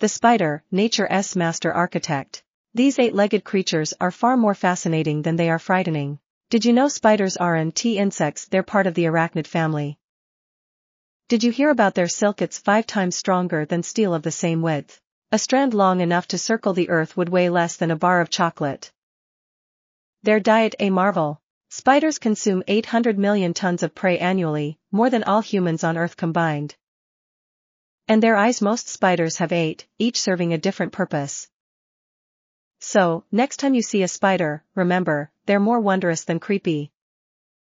The spider, nature's master architect. These eight-legged creatures are far more fascinating than they are frightening. Did you know spiders aren't insects they're part of the arachnid family. Did you hear about their silk it's five times stronger than steel of the same width. A strand long enough to circle the earth would weigh less than a bar of chocolate. Their diet a marvel. Spiders consume 800 million tons of prey annually, more than all humans on earth combined. And their eyes most spiders have eight, each serving a different purpose. So, next time you see a spider, remember, they're more wondrous than creepy.